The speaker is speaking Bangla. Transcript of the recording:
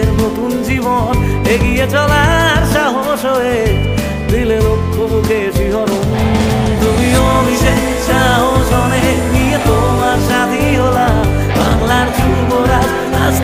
নিজের নতুন জীবন, এগিয়ে চলার সাহস হয়ে দিলে লক্ষ্য বুকে শিহরণ। তুমিও বিশেষ সাহস অনেক নিয়ে তোমার সাথী হলাম। বাংলার যুবরাজ, আজ